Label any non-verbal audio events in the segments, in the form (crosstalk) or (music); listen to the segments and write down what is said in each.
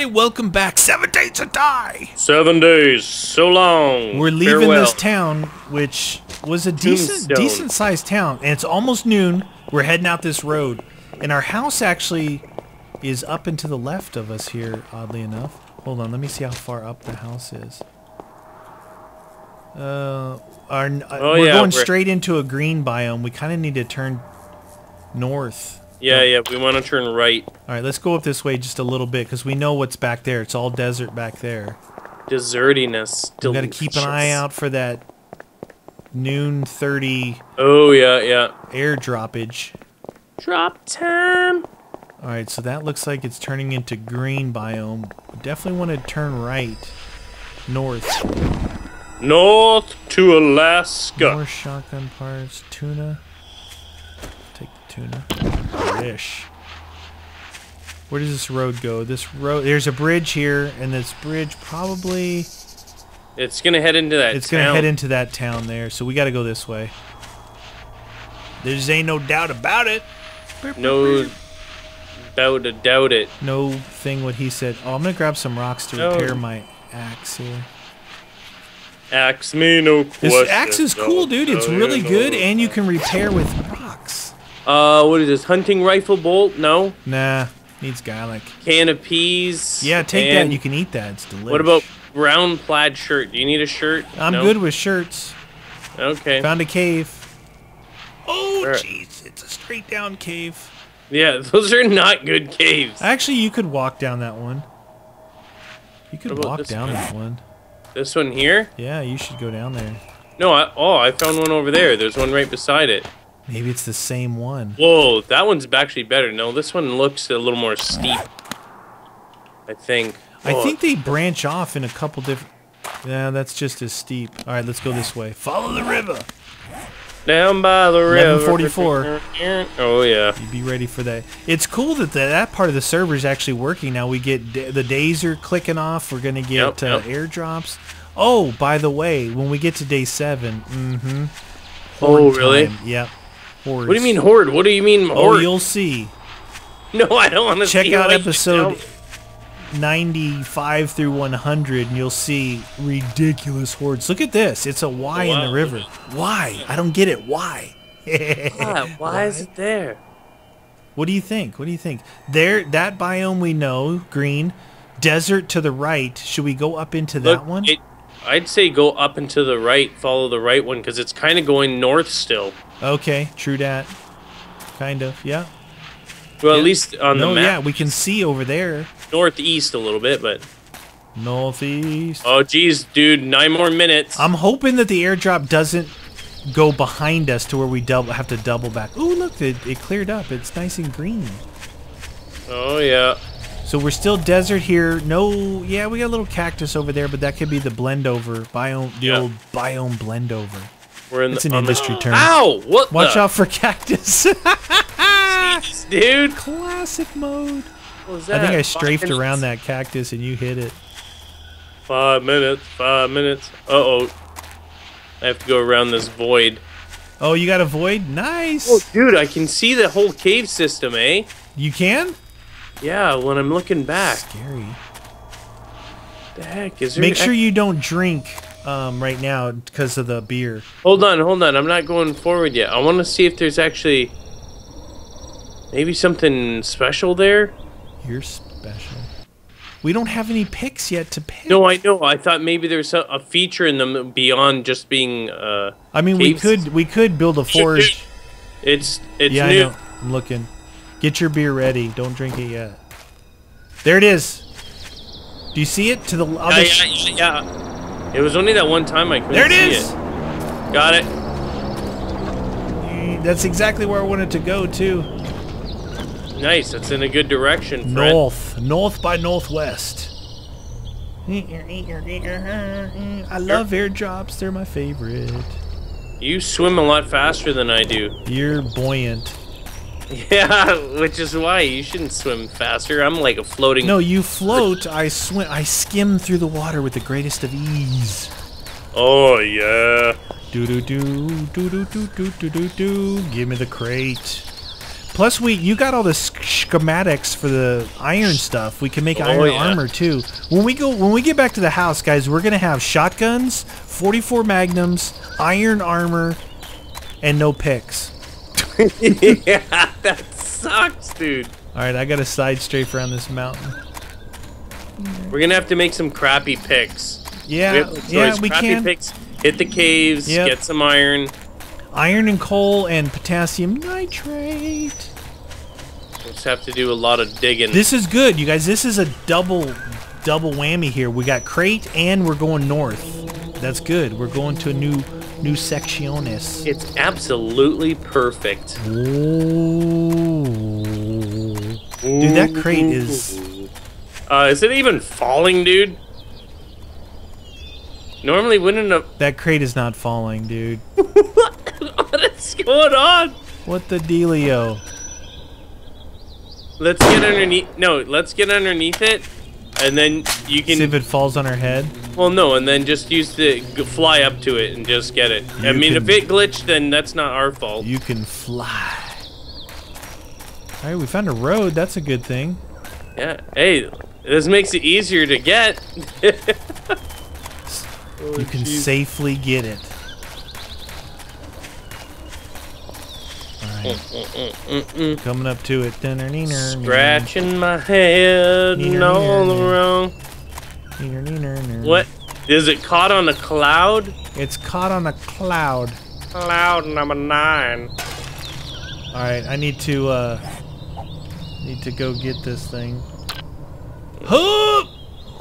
everybody. Welcome back. Seven Days to Die. Seven days, so long. We're leaving Farewell. this town, which was a decent, Tombstone. decent sized town, and it's almost noon. We're heading out this road, and our house actually is up and to the left of us here. Oddly enough. Hold on, let me see how far up the house is. Uh, our, uh, Oh, we're yeah, going we're- straight into a green biome. We kind of need to turn north. Yeah, yeah. We want to turn right. All right, let's go up this way just a little bit because we know what's back there. It's all desert back there. Desertiness. We got to keep an eye out for that noon 30 Oh yeah, yeah. airdroppage. Drop time. All right, so that looks like it's turning into green biome. We definitely want to turn right, north. North to Alaska. More shotgun parts, tuna. Take the tuna. Fish. Where does this road go? This road, there's a bridge here, and this bridge probably It's gonna head into that. It's gonna head into that town there, so we gotta go this way. There just ain't no doubt about it. No doubt to doubt it. No thing what he said. Oh, I'm gonna grab some rocks to No. repair oh. my axe here. Axe me no This axe is cool, oh, dude. It's Oh, really good, and you can repair with rocks. Uh, what is this? Hunting rifle bolt? No. Nah, needs garlic. Can of peas. Yeah, take that. and and You can eat that. It's delicious. What about brown plaid shirt? Do you need a shirt? I'm No? good with shirts. Okay. Found a cave. Oh, jeez, it's a straight down cave. Yeah, (laughs) those are not good caves. Actually, you could walk down that one. You could walk down one? that one. This one here? Yeah, you should go down there. No, I, oh, I found one over there. There's one right beside it. Maybe it's the same one. Whoa, that one's actually better. No, this one looks a little more steep. I think. I Oh, think they branch off in a couple different. Yeah, that's just as steep. All right, let's go this way. Follow the river. down by the river. 11:44. Oh yeah. You be ready for that. It's cool that the, that part of the server is actually working now. We get the days are clicking off. We're gonna get Yep, uh, yep. airdrops. Oh, by the way, when we get to day seven, mm-hmm. Oh really? Yep. Hordes. What do you mean horde? What do you mean horde? Oh, horde? you'll see. (laughs) no, I don't want to Check see out what you episode 95 through 100 and you'll see ridiculous hordes. Look at this. It's a Y in the river. Why? I don't get it. Why? Why? Why (laughs) is it there? What do you think? What do you think? There, that biome we know, green. Desert to the right. Should we go up into that one? it- I'd say go up and to the right, follow the right one, because it's kind of going north still. okay, true dat. Kind of, yeah. Well, Yeah. at least on no, the map. yeah, we can see over there. northeast a little bit, but Northeast. oh geez, dude, nine more minutes. I'm hoping that the airdrop doesn't go behind us to where we double have to double back. Ooh, look, it, it cleared up. It's nice and green. oh yeah, So we're still desert here. No, yeah, we got a little cactus over there, but that could be the blend over biome, the Yeah. old biome blend over. we're in It's the, an on the- industry (gasps) term. Ow! What? Watch the? out for cactus. (laughs) dude. Classic mode. I think? I Five strafed minutes. around that cactus and you hit it. Five minutes. Five minutes. Uh oh. I have to go around this void. Oh, you got a void? Nice. Oh, dude, I can see the whole cave system, eh? You can? Yeah, when I'm looking back. Scary. The heck is there? Make sure you don't drink um, right now because of the beer. Hold on, hold on. I'm not going forward yet. I want to see if there's actually maybe something special there. You're special. We don't have any picks yet to pick. No, I know. I thought maybe there's a, a feature in them beyond just being. Uh, I mean, we could we could build a forge. It's it's yeah, I new. know. I'm looking. Get your beer ready. Don't drink it yet. There it is. Do you see it to the other? yeah, yeah, yeah. It was only that one time I couldn't there it is. it. Got it. Mm, That's exactly where I wanted to go too. Nice. That's in a good direction, friend. North, north by northwest. I love airdrops. They're my favorite. You swim a lot faster than I do. You're buoyant. (laughs) Yeah, which is why you shouldn't swim faster. I'm like a floating. No, you float. I swim. I skim through the water with the greatest of ease. Oh yeah. Do do do do do do do do do do. Give me the crate. Plus, we you got all the schematics for the iron stuff. We can make Oh, iron yeah. armor too. When we go, when we get back to the house, guys, we're gonna have shotguns, 44 magnums, iron armor, and no picks. (laughs) yeah, that sucks, dude. All right, I got to side strafe around this mountain. We're gonna have to make some crappy picks. Yeah, We yeah, we crappy can. picks. Hit the caves. Yep. Get some iron. Iron and coal and potassium nitrate. We'll just have to do a lot of digging. This is good, you guys. This is a double, double whammy here. We got crate and we're going north. That's good. We're going to a new, new secciones. it's absolutely perfect. Ooh. Dude, that crate is. Uh, is it even falling, dude? Normally, wouldn't have. That crate is not falling, dude. (laughs) what is going on? What the dealio? Let's get underneath. No, let's get underneath it, and then you See if it falls on her head. Well, no, and then just use the fly up to it and just get it. I mean, can- if it glitched, then that's not our fault. You can fly. All right, we found a road. That's a good thing. Yeah. Hey, this makes it easier to get. (laughs) You oh, can safely get it. Alright. Coming up to it. Neener, neener, Scratching my head Neener, all neener, around. neener, neener, neener. What? Is it caught on a cloud? It's caught on a cloud. Cloud number nine. Alright, I need to, uh... Need to go get this thing. Huh!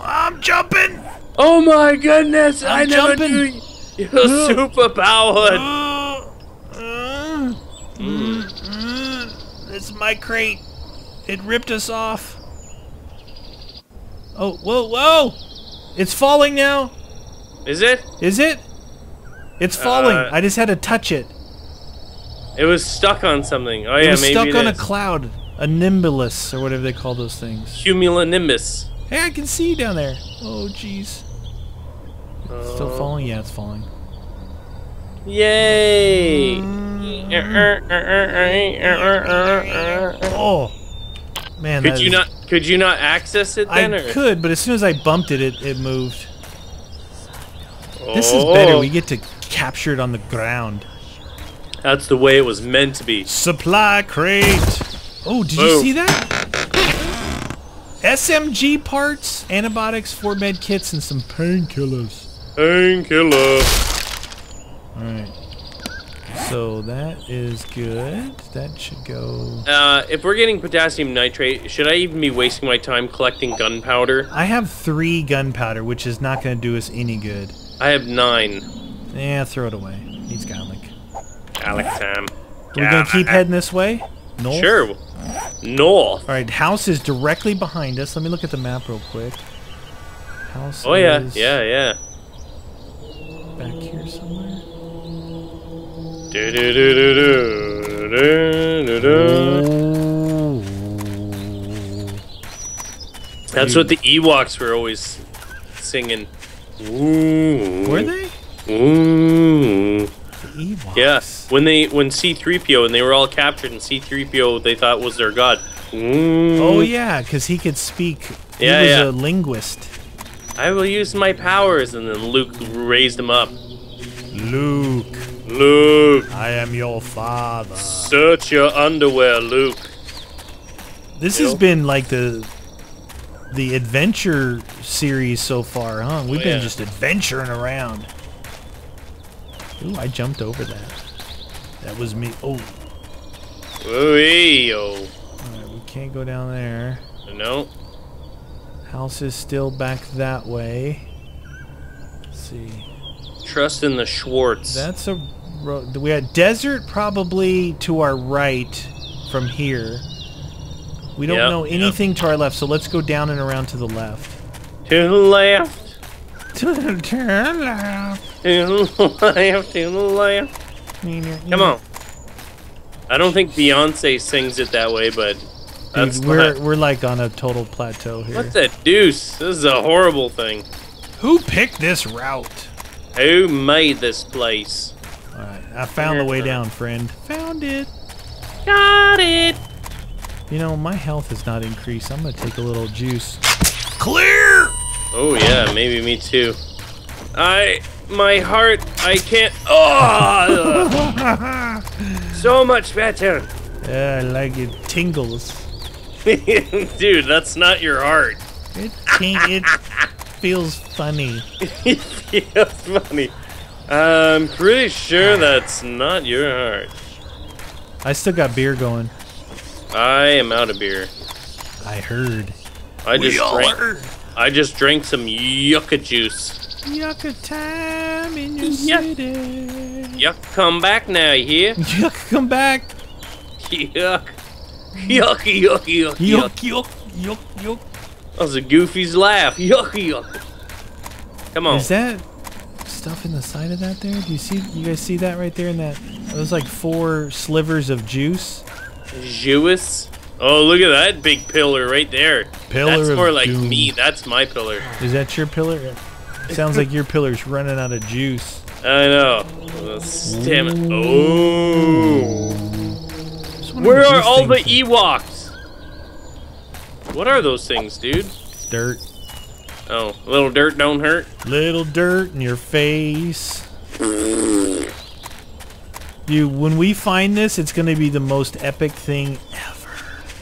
I'm jumping! Oh my goodness! I I'm never jumping. knew you're super powered. Uh, uh, mm, mm. My crate. It ripped us off. Oh, whoa, whoa! It's falling now. Is it? Is it? It's falling. Uh, I just had to touch it. It was stuck on something. Oh it yeah, was maybe stuck on a cloud, a nimbulus or whatever they call those things. Cumulonimbus. Hey, I can see you down there. Oh, jeez. Still Uh, falling? Yeah, it's falling. Yay! Oh, man. Could you is- not? Could you not access it then? I or? could, but as soon as I bumped it, it, it moved. This is oh. better. We get to capture it on the ground. That's the way it was meant to be. Supply crate. Oh, did you see that? SMG parts, antibiotics, four med kits, and some painkillers. Painkiller. All right. So that is good. That should go. Uh, if we're getting potassium nitrate, should I even be wasting my time collecting gunpowder? I have three gunpowder, which is not going to do us any good. I have nine. Yeah, throw it away. Needs garlic. Alex time. We're going to keep heading this way? No. Sure. North. All right, house is directly behind us. Let me look at the map real quick. House Oh yeah, yeah, yeah. back here somewhere. Do do do do do do do do. That's what the Ewoks were always singing. Ooh. Were they? Ooh. The Ewoks. Yeah, when they when C-3PO and they were all captured and C-3PO they thought was their god. Ooh. Oh yeah, because he could speak. He Yeah, was yeah. a linguist. I will use my powers, and then Luke raised him up. Luke, Luke, I am your father. search your underwear, Luke. This has been like the the adventure series so far, huh? We've Oh, been yeah. just adventuring around. Ooh, I jumped over that. That was me. Oh, alright, we can't go down there. No. House is still back that way. Let's see. Trust in the Schwartz. That's a road. We had desert probably to our right from here. We don't Yep, know yep. anything to our left, so let's go down and around to the left. to the left. To the left. To the left. To the left. Come on. I don't think Beyonce sings it that way, but that's Dude, we're not- we're like on a total plateau here. What the deuce? This is a horrible thing. Who picked this route? Who made this place? All right, I found the way down, friend. Found it. Got it. You know, my health has not increased. I'm gonna take a little juice. Clear! Oh yeah, maybe me too. I my heart I can't Oh (laughs) so much better. Yeah, I like it tingles. (laughs) Dude, that's not your heart. It ting- it (laughs) feels funny. it feels funny. I'm pretty sure that's not your heart. I still got beer going. I am out of beer. I heard. I just drank. heard. I just drank some yucca juice. Yucca time in your Yuck. city. Yuck, come back now, you hear? (laughs) Yuck, come back. Yuck. Yuck, yuck, yuck, yuck. Yuck, yuck, yuck, yuck. That was a Goofy's laugh. Yuck, yuck. Come on. Is that stuff in the side of that there? Do you see? You guys see that right there in that? Those like four slivers of juice. Jewis? Oh, look at that big pillar right there. Pillar That's of more like doom. me. That's my pillar. Is that your pillar? (laughs) Sounds like your pillar's running out of juice. I know. Damn it. Oh. Just one of Where are all the things. Ewoks? What are those things, dude? dirt? Oh, a little dirt don't hurt. Little dirt in your face. You, when we find this, it's gonna be the most epic thing ever.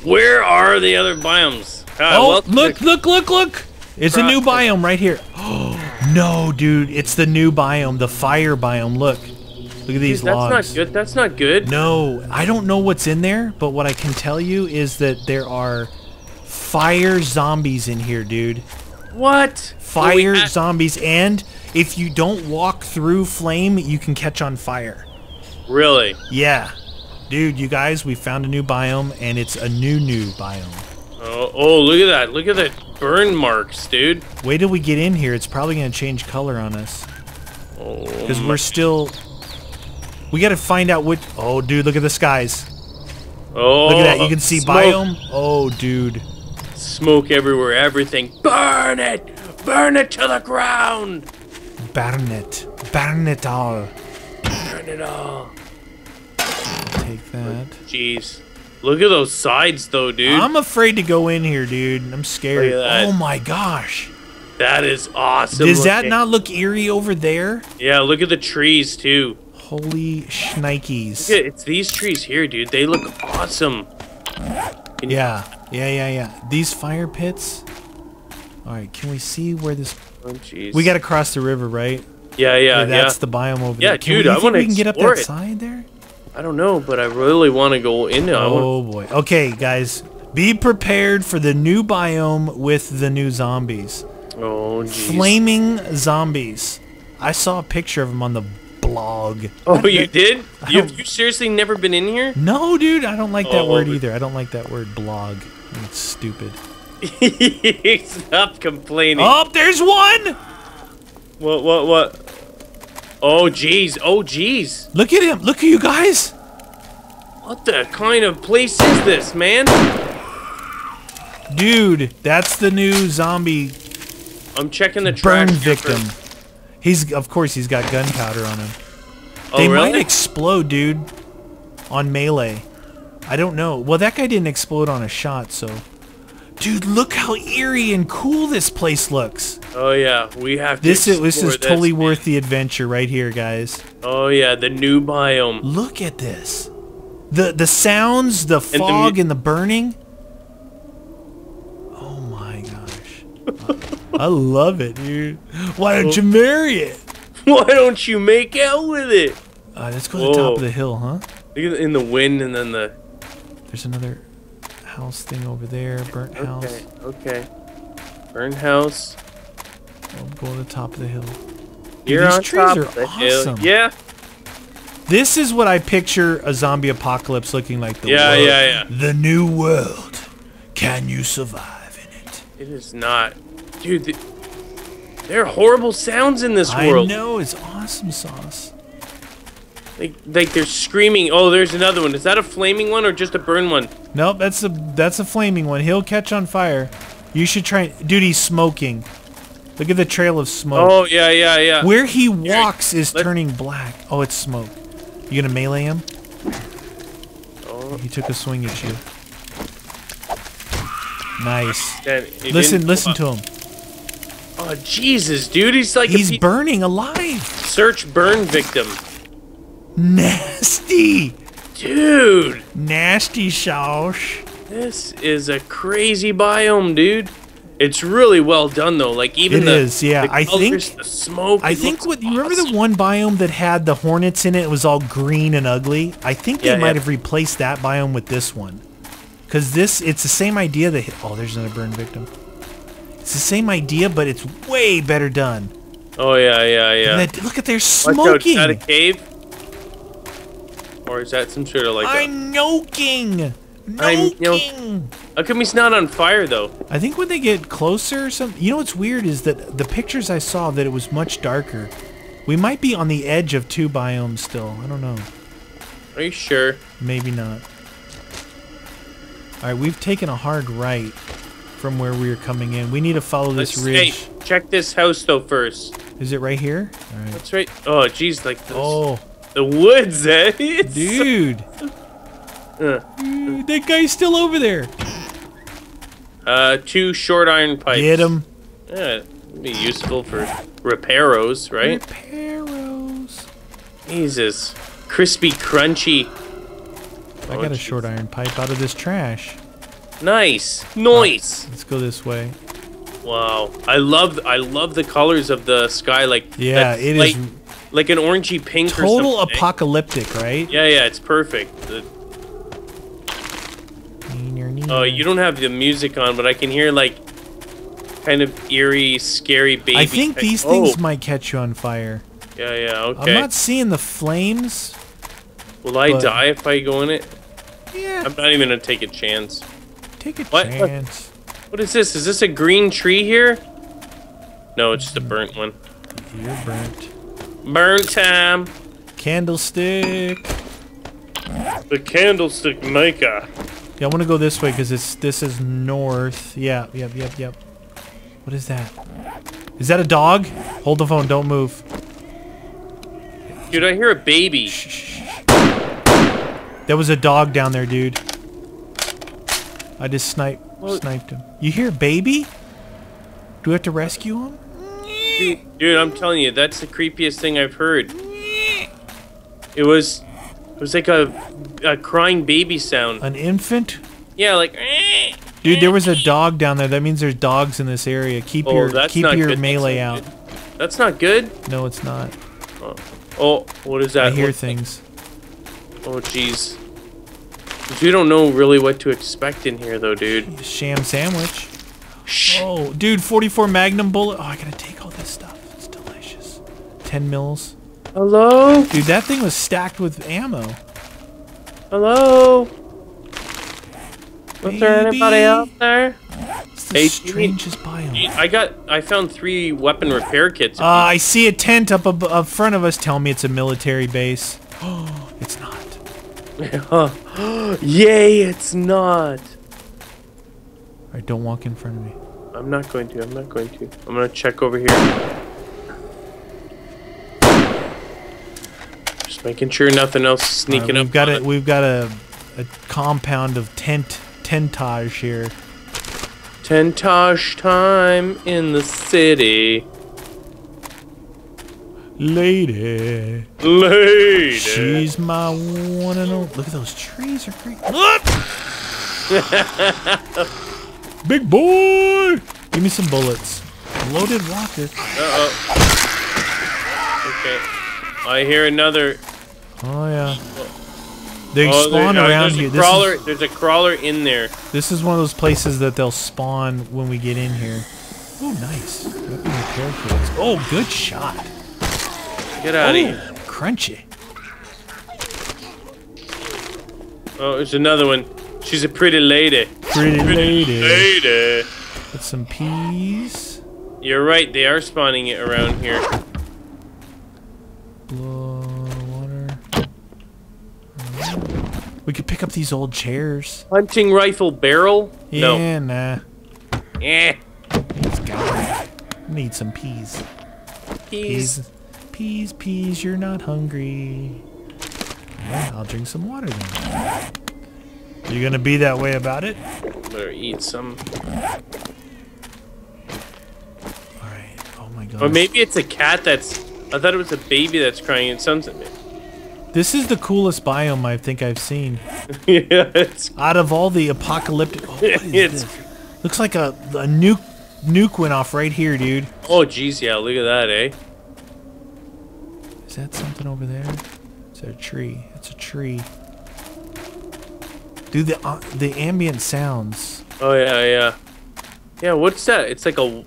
Where are the other biomes? Ah, Oh, look, look, look, look! It's a new biome right here. Oh, (gasps) no, dude, it's the new biome, the fire biome. Look, look at these Dude, that's logs. not good. That's not good. No, I don't know what's in there, but what I can tell you is that there are fire zombies in here, dude. What? Fire Oh, we zombies, and if you don't walk through flame, you can catch on fire. Really? Yeah. Dude, you guys, we found a new biome, and it's a new, new biome. Oh, oh, look at that. Look at that burn marks, dude. Wait till we get in here. It's probably going to change color on us. Oh, Because my- we're still... We got to find out what... Oh, dude, look at the skies. oh, Look at that. You oh, can see smoke, biome. Oh, dude. Smoke everywhere. Everything. Burn it. Burn it to the ground. Burn it. Burn it all. Burn it all. Take that. Jeez. Look at those sides, though, dude. I'm afraid to go in here, dude. I'm scared. Look at oh that. Oh my gosh. that is awesome. Does that not look eerie over there? Yeah, look at the trees too. Holy shnikes. Look at- It's these trees here, dude. They look awesome. Can Yeah, yeah, yeah, yeah. These fire pits. All right, can we see where this? Oh, jeez. We got to cross the river, right? Yeah, yeah, Or that's yeah. the biome over Yeah, there. Can dude, we, I think wanna we can get up that it. side there? I don't know, but I really want to go in there. Oh boy. Okay, guys, be prepared for the new biome with the new zombies. Oh, jeez. Flaming zombies. I saw a picture of them on the blog. Oh, (laughs) you did? You you seriously never been in here? No, dude, I don't like that Oh, word either. I don't like that word blog. It's stupid. Stop complaining. Oh, there's one! What? What? What? Oh, jeez. Oh, jeez. Look at him. Look at you guys. What the kind of place is this, man? Dude, that's the new zombie I'm checking the trash. burn victim. He's of course he's got gunpowder on him. Oh, they really? might explode, dude, on melee. I don't know. Well, that guy didn't explode on a shot, so. Dude, look how eerie and cool this place looks. Oh yeah, we have to. This is, this is totally worth the adventure right here, guys. Oh yeah, the new biome. Look at this. The the sounds, the the fog, mu- and the burning. Oh my gosh. (laughs) I love it, dude. Why don't you marry it? (laughs) Why don't you make out with it? Uh, let's go to the top of the hill, huh? Look at in the wind and then the. There's another house thing over there, burnt house. Okay. Okay. Burn house. I'll go to the top of the hill. You're these on trees top are of the hill. awesome. Yeah. This is what I picture a zombie apocalypse looking like. The Yeah, world. yeah, yeah. The new world. Can you survive in it? It is not, dude. The, there are horrible sounds in this I world. I know it's awesome sauce. Like, like they're screaming. Oh, there's another one. Is that a flaming one or just a burn one? Nope, that's a that's a flaming one. He'll catch on fire. You should try. Dude, he's smoking. Look at the trail of smoke. Oh yeah, yeah, yeah. Where he walks is let- turning black. Oh, it's smoke. You gonna melee him? Oh, He took a swing at you. Nice. Listen, listen to him. Oh Jesus, dude, he's like He's burning alive. search burn victim. Nasty. Dude, Nasty sauce. this is a crazy biome, dude. It's really well done though. Like even It the is, yeah. the I colors, think- the smoke. I think what you remember the one biome that had the hornets in it, it was all green and ugly. I think they Yeah, might yeah. have replaced that biome with this one. Cuz this it's the same idea that Oh, there's another burn victim. It's the same idea but it's way better done. Oh yeah, yeah, yeah. That- look at they're Watch out, smoking. is that a cave? Or is that some sort of like? I'm noking. I'm Noking. how come he's not on fire though? I think when they get closer or something, you know what's weird is that the pictures I saw that it was much darker. We might be on the edge of two biomes still. I don't know. Are you sure? Maybe not. All right, we've taken a hard right from where we are coming in. We need to follow this Let's- hey, ridge. check this house though first. Is it right here? All right. That's right. Oh jeez, like this, Oh, the woods, eh? (laughs) It's dude. Uh, Dude, that guy's still over there. uh, two short iron pipes. Get him. Yeah, be useful for repairos, right? Reparos. Jesus, crispy, crunchy. I Oh, got a jeez. short iron pipe out of this trash. Nice, nice. Let's go this way. Wow, I love I love the colors of the sky. Like Yeah, it is like an orangey pink. Total apocalyptic, right? Yeah, yeah, it's perfect. The- oh, you don't have the music on, but I can hear like kind of eerie, scary baby. I think type- these things Oh, might catch you on fire. yeah, yeah. okay. I'm not seeing the flames. Will I but- die if I go in it? Yeah, I'm not even gonna take a chance. take a What? chance. What is this? Is this a green tree here? No, it's just a burnt one. You're burnt. Burnt time. Candlestick. The candlestick maker. Yeah, I want to go this way because it's this is north. Yeah, yep, yep, yep. What is that? Is that a dog? Hold the phone. Don't move. Dude, I hear a baby. Shh, shh, shh. There was a dog down there, dude. I just sniped sniped him. You hear baby? Do we have to rescue him? Dude, I'm telling you, that's the creepiest thing I've heard. It was, it was like a, a crying baby sound. An infant? Yeah, like. Dude, there was a dog down there. That means there's dogs in this area. Keep Oh, your keep your. Melee out. That's not good. No, it's not. Oh, oh what is that? I hear like? things. Oh, jeez. We don't know really what to expect in here, though, dude. Sham sandwich. Shh. Oh, dude, 44 Magnum bullet. Oh, I gotta take all this stuff. It's delicious. 10 mils. Hello? Dude, that thing was stacked with ammo. Hello? Was there anybody out there? It's the Hey, do strangest biome. I got. I found three weapon repair kits. Uh, I see a tent up, ab- up front of us. Tell me it's a military base. Oh, (gasps) it's not. (laughs) Yay! It's not. All right, don't walk in front of me. I'm not going to. I'm not going to. I'm gonna check over here. Making sure nothing else is All right, sneaking we've up. got a it. we've got a, a compound of tent tentage here. Tentage time in the city. Lady, Lady. she's my one and only. Look at those trees are great. (laughs) Big boy, give me some bullets. Loaded rocket. Uh-oh. Okay. I hear another. Oh yeah. They oh, spawn there- uh, around there's here. A crawler. is, There's a crawler in there. this is one of those places that they'll spawn when we get in here. Oh, nice. Oh, good shot. Get out of oh, here. crunchy. Oh, there's another one. She's a pretty lady. Pretty lady. Lady. Put some peas. You're right. They are spawning it around here. Blow water. We could pick up these old chairs. Hunting rifle barrel? No. Yeah, nah. Eh. He's got it. Need some peas. Peas. Peas. Peas, peas, you're not hungry. Yeah, I'll drink some water then. You gonna be that way about it? Better eat some. All right. Oh my god. Or maybe it's a cat that's. I thought it was a baby that's crying. It sounds. This is the coolest biome I think I've seen. (laughs) yeah, it's. Out of all the apocalyptic, oh, It's- this? Looks like a, a nuke nuke went off right here, dude. Oh, jeez, yeah. Look at that, eh? Is that something over there? Is that a tree? It's a tree. Dude, the uh, the ambient sounds. Oh yeah, yeah. Yeah, what's that? It's like a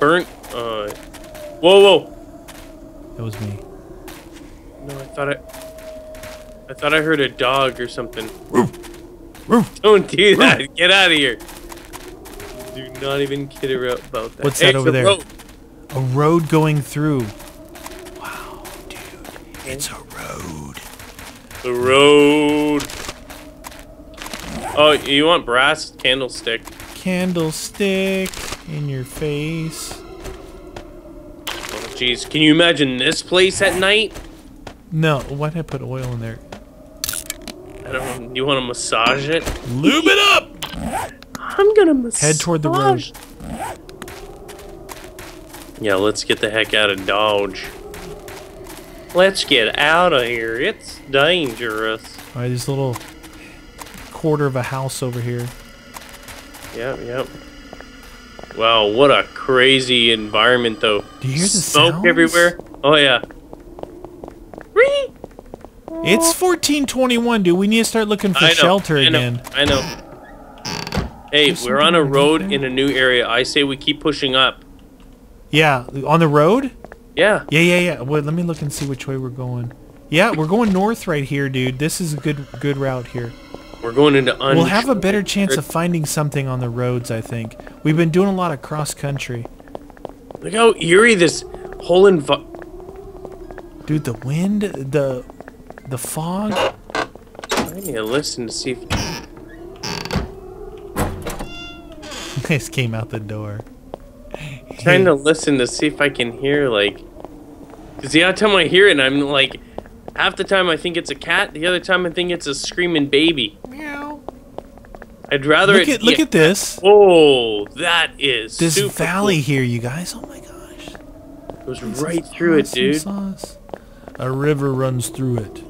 burnt. Uh. Whoa, whoa. That was me. No, I thought I. I thought I heard a dog or something. Roof. Don't do that. Get out of here. Do not even kid around about that. What's Hey, that it's over there? road. A road going through. Wow, dude, it's a road. The road. Oh, you want brass candlestick? Candlestick in your face. Oh, jeez. Can you imagine this place at night? No, why did I put oil in there? I don't know. You want to massage it? Lube it up. I'm gonna massage. Head toward the road. Yeah, let's get the heck out of Dodge. Let's get out of here. It's dangerous. All right, this little quarter of a house over here. Yep, yep. Wow, what a crazy environment, though. Do you hear the Smoke sounds? everywhere. Oh yeah. It's 1421, dude. We need to start looking for I know, shelter I know, again. I know. Hey, There's we're on a road in a new area. I say we keep pushing up. Yeah, on the road? Yeah. Yeah, yeah, yeah. Wait, let me look and see which way we're going. Yeah, we're going north right here, dude. This is a good good route here. We're going into un- We'll have a better chance of finding something on the roads, I think. We've been doing a lot of cross country. Look how eerie this whole envi- Dude, the wind, the the fog. I need to listen to see if (laughs) This came out the door. trying to listen to see if I can hear like cuz the other time I hear it I'm like half the time I think it's a cat, the other time I think it's a screaming baby. Meow. I'd rather Look at look at this. Oh, that is This super valley cool. here, you guys. Oh my gosh. It goes right through it, Awesome dude. sauce. A river runs through it.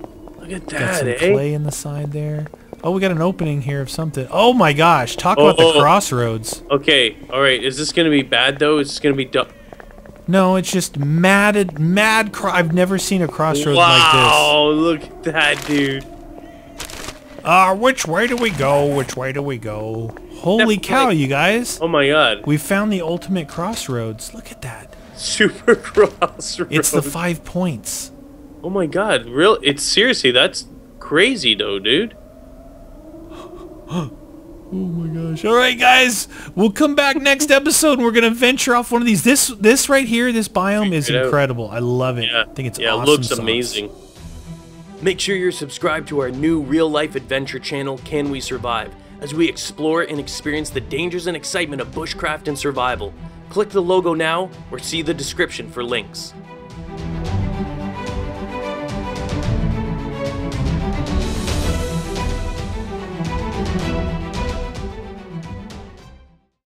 Look at that, Got that, some eh? clay in the side there. Oh, we got an opening here of something. Oh my gosh, talk about Oh. the crossroads. Okay, all right. Is this gonna be bad though? Is this gonna be? Du- No, it's just mad, mad. Cro- I've never seen a crossroads like this. wow! Look at that, dude. Ah, which way do we go? Which way do we go? Holy Definitely. cow, you guys! Oh my God! We found the ultimate crossroads. Look at that. Super (laughs) crossroads. It's the five points. Oh my God! Real? It's seriously. That's crazy though, dude. (gasps) Oh my gosh. All right, guys. We'll come back next episode and we're going to venture off one of these. This this right here, this biome is Figure out. incredible. I love it. Yeah. I think it's yeah. awesome. it looks sauce. amazing. Make sure you're subscribed to our new real life adventure channel, Can We Survive, as we explore and experience the dangers and excitement of bushcraft and survival. Click the logo now or see the description for links.